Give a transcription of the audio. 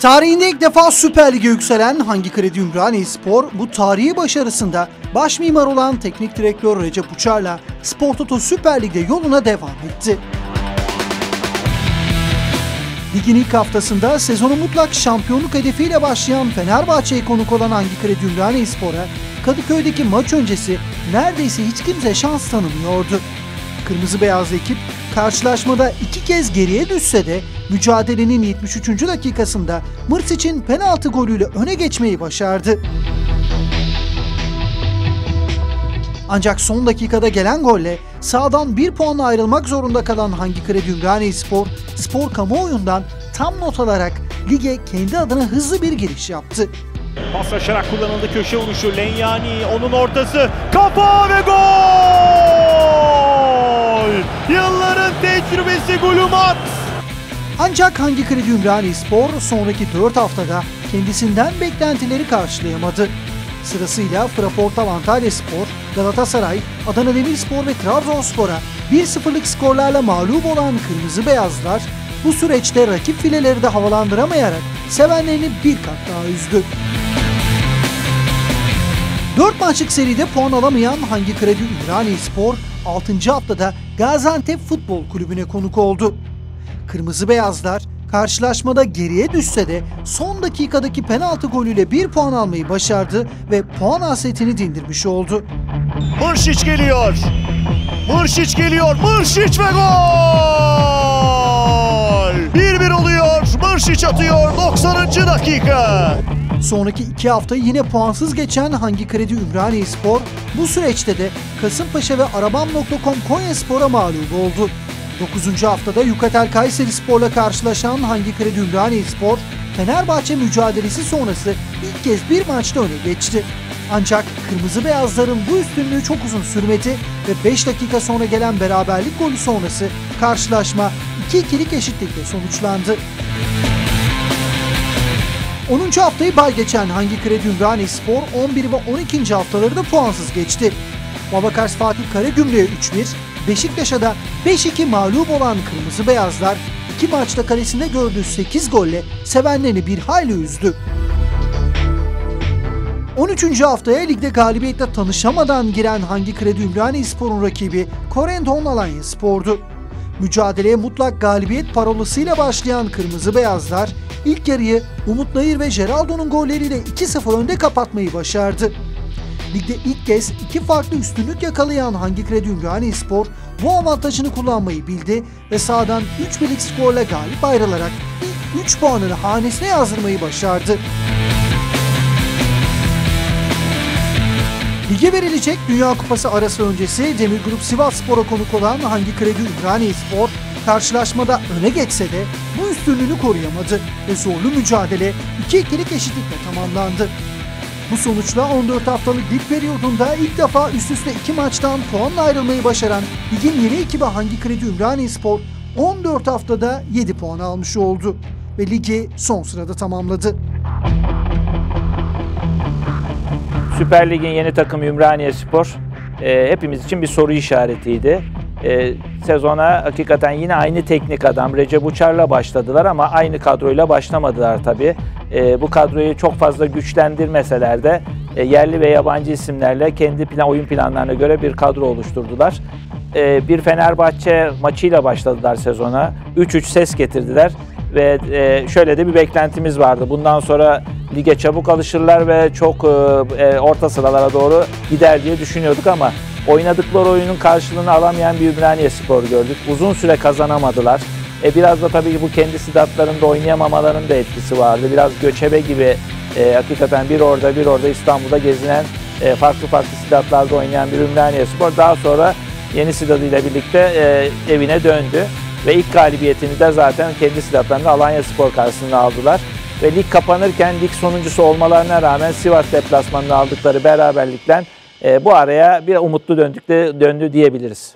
Tarihinde ilk defa Süper Lig'e yükselen Hangi Kredi Ümraniye Spor bu tarihi başarısında baş mimar olan teknik direktör Recep Uçar'la Spor Toto Süper Lig'de yoluna devam etti. Ligin ilk haftasında sezonu mutlak şampiyonluk hedefiyle başlayan Fenerbahçe'ye konuk olan Hangi Kredi Ümraniye Spor'a Kadıköy'deki maç öncesi neredeyse hiç kimse şans tanımıyordu. Kırmızı beyazlı ekip karşılaşmada iki kez geriye düşse de mücadelenin 73. dakikasında Mırsic'in penaltı golüyle öne geçmeyi başardı. Ancak son dakikada gelen golle sağdan bir puanla ayrılmak zorunda kalan Hangi Kredi Ümraniye Spor, spor kamuoyundan tam not alarak lige kendi adına hızlı bir giriş yaptı. Paslaşarak kullanıldı köşe vuruşu Lenyani onun ortası kafa ve gol! Yılların tecrübesi Gulumat. Ancak Hangi Kredi Ümraniye Spor sonraki 4 haftada kendisinden beklentileri karşılayamadı. Sırasıyla Fraporta Antalya Spor, Galatasaray, Adana Demirspor ve Trabzonspor'a 1-0'lık skorlarla mağlup olan Kırmızı Beyazlar bu süreçte rakip fileleri de havalandıramayarak sevenlerini bir kat daha üzdü. 4 maçlık seride puan alamayan Hangi Kredi Ümraniye Spor 6. haftada Gaziantep Futbol Kulübü'ne konuk oldu. Kırmızı Beyazlar karşılaşmada geriye düşse de son dakikadaki penaltı golüyle bir puan almayı başardı ve puan hasretini dindirmiş oldu. Mırşiç geliyor. Mırşiç geliyor. Mırşiç ve gol! 1-1 oluyor. Mırşiç atıyor 90. dakika. Sonraki iki hafta yine puansız geçen Hangi Kredi Ümraniye Spor bu süreçte de Kasımpaşa ve Arabam.com Konya Spor'a mağlup oldu. 9. haftada Yukatel Kayseri Spor'la karşılaşan Hangi Kredi Ümraniye Spor, Fenerbahçe mücadelesi sonrası ilk kez bir maçta öne geçti. Ancak Kırmızı Beyazların bu üstünlüğü çok uzun sürmedi ve 5 dakika sonra gelen beraberlik golü sonrası karşılaşma 2-2'lik eşitlikle sonuçlandı. 10. haftayı bay geçen Hangi Kredi Ümraniye Spor 11 ve 12. haftaları da puansız geçti. Babakars Fatih Karagümrük'e 3-1, Beşiktaş'a da 5-2 mağlup olan Kırmızı Beyazlar iki maçta kalesinde gördüğü 8 golle sevenlerini bir hayli üzdü. 13. haftaya ligde galibiyetle tanışamadan giren Hangi Kredi Ümraniye Spor'un rakibi Korendon Alanya Spor'du. Mücadeleye mutlak galibiyet parolasıyla başlayan Kırmızı Beyazlar ilk yarıyı Umut Nayır ve Geraldo'nun golleriyle 2-0 önde kapatmayı başardı. Ligde ilk kez iki farklı üstünlük yakalayan Hangi Kredi Ümraniye Spor bu avantajını kullanmayı bildi ve sahadan 3 birlik skorla galip ayrılarak ilk 3 puanını hanesine yazdırmayı başardı. Lige verilecek Dünya Kupası arası öncesi Demir Grup Sivas Spor'a konuk olan Hangi Kredi Ümraniye Spor karşılaşmada öne geçse de bu üstünlüğünü koruyamadı ve zorlu mücadele 2-2'lik eşitlikle tamamlandı. Bu sonuçla 14 haftalık lig periyodunda ilk defa üst üste iki maçtan puanla ayrılmayı başaran ligin yeni ekibi Hangi Kredi Ümraniye Spor 14 haftada 7 puan almış oldu ve ligi son sırada tamamladı. Süper Lig'in yeni takımı Ümraniye Spor e, hepimiz için bir soru işaretiydi. E, sezona hakikaten yine aynı teknik adam Recep Uçar'la başladılar ama aynı kadroyla başlamadılar tabii. E, bu kadroyu çok fazla güçlendirmeseler de e, yerli ve yabancı isimlerle kendi plan, oyun planlarına göre bir kadro oluşturdular. E, bir Fenerbahçe maçıyla başladılar sezona. 3-3 ses getirdiler ve e, şöyle de bir beklentimiz vardı. Bundan sonra lige çabuk alışırlar ve çok e, e, orta sıralara doğru gider diye düşünüyorduk ama oynadıkları oyunun karşılığını alamayan bir Ümraniye Spor gördük. Uzun süre kazanamadılar. E, biraz da tabii bu kendi statlarında oynayamamaların da etkisi vardı. Biraz göçebe gibi e, hakikaten bir orada bir orada İstanbul'da gezinen e, farklı farklı statlarda oynayan bir Ümraniye Spor daha sonra yeni stadıyla birlikte e, evine döndü. Ve ilk galibiyetini de zaten kendi silahlarında Alanya Spor karşısında aldılar. Ve lig kapanırken lig sonuncusu olmalarına rağmen Sivas deplasmanında aldıkları beraberlikten bu araya bir umutlu döndük de, döndü diyebiliriz.